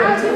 Out